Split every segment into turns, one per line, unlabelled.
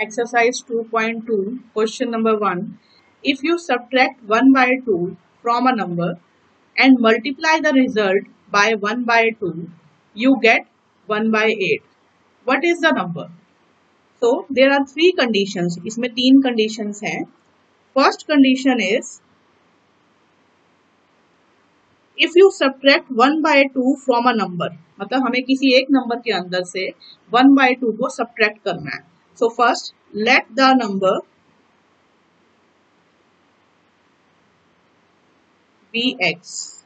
Exercise 2.2, question number 1. If you subtract 1 by 2 from a number and multiply the result by 1 by 2, you get 1 by 8. What is the number? So, there are three conditions. इसमें तीन conditions हैं. First condition is if you subtract 1 by 2 from a number मतलब हमें किसी एक number के अंदर से 1 by 2 को subtract करना है So first let the number be x.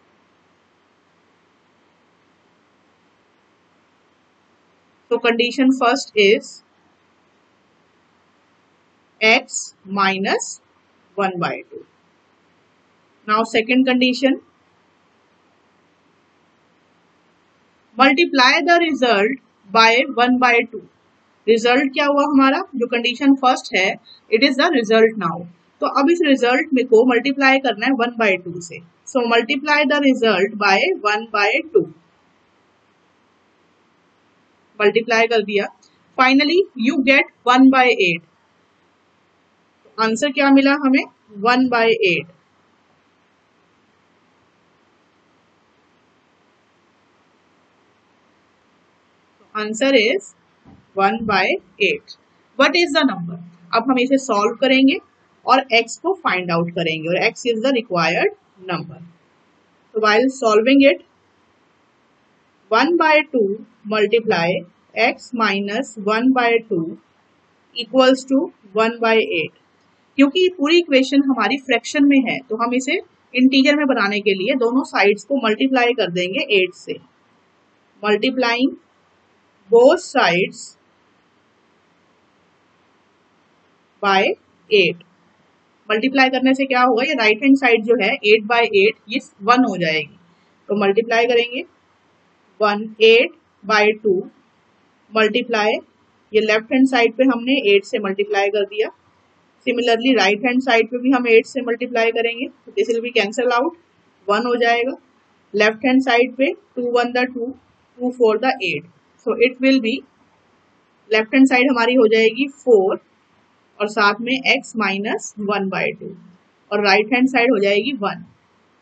So condition first is x minus 1 by 2. Now second condition multiply the result by 1 by 2. Result क्या हुआ हमारा? जो कंडीशन फ़र्स्ट है it is the result now तो अब इस रिज़ल्ट में को मल्टीप्लाई करना है वन बाय टू से. So multiply the result by one by two multiply कर दिया. Finally you get one by eight answer क्या मिला हमें? One by eight answer is one by eight. What is the number अब हम इसे solve करेंगे और x को फाइंड आउट करेंगे और x is the required number तो while solving it one by two multiply x minus one by two equals to one by eight क्योंकि पूरी इक्वेशन हमारी फ्रैक्शन में है तो हम इसे इंटीजर में बनाने के लिए दोनों साइड्स को मल्टीप्लाई कर देंगे एट से। Multiplying both sides by eight multiply करने से क्या होगा? ये राइट हैंड साइड जो है एट बाय एट ये वन हो जाएगी। तो मल्टीप्लाई करेंगे। One eight by two multiply ये लेफ़्ट हैंड साइड पे हमने एट से मल्टीप्लाई कर दिया। सिमिलरली राइट हैंड साइड पे भी हम एट से मल्टीप्लाई करेंगे। तो this will be cancel out one हो जाएगा। लेफ़्ट हैंड साइड पे two one the two two four the eight so it will be left hand side हमारी हो जाएगी फोर और साथ में x minus one by two और राइट हैंड साइड हो जाएगी one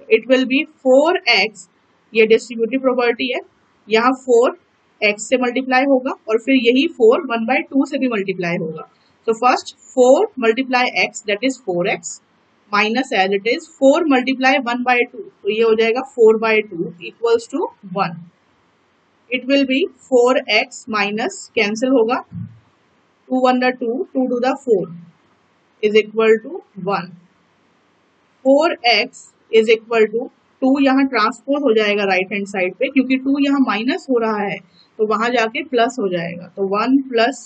it will be four x ये डिस्ट्रीब्यूटिव प्रॉपर्टी है. यहाँ फोर एक्स से मल्टीप्लाई होगा और फिर यही फोर वन बाई टू से भी मल्टीप्लाई होगा. तो first four multiply x that is four x minus as it is four multiply one by two तो ये हो जाएगा four by two equals to one it will be four x minus cancel होगा. Two one the two two two the four is equal to one four x is equal to two यहाँ transpose हो जाएगा right hand side पे, क्योंकि to यहाँ minus हो रहा है तो वहाँ जाके प्लस हो जाएगा। तो वन प्लस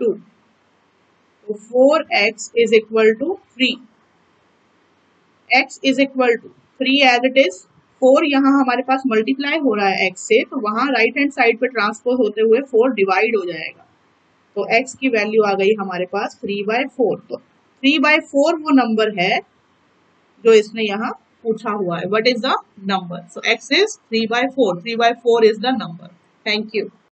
टू तो four x is equal to three x is equal to three as it is four यहाँ हमारे पास मल्टीप्लाई हो रहा है एक्स से तो वहाँ राइट हैंड साइड पे ट्रांसपोज होते हुए फोर डिवाइड हो जाएगा। तो x की वैल्यू आ गई हमारे पास थ्री बाय फोर तो थ्री बाय फोर वो नंबर है जो इसने यहाँ पूछा हुआ है. What is the number so x is three by four three by four is the number thank you